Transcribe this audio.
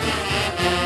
Música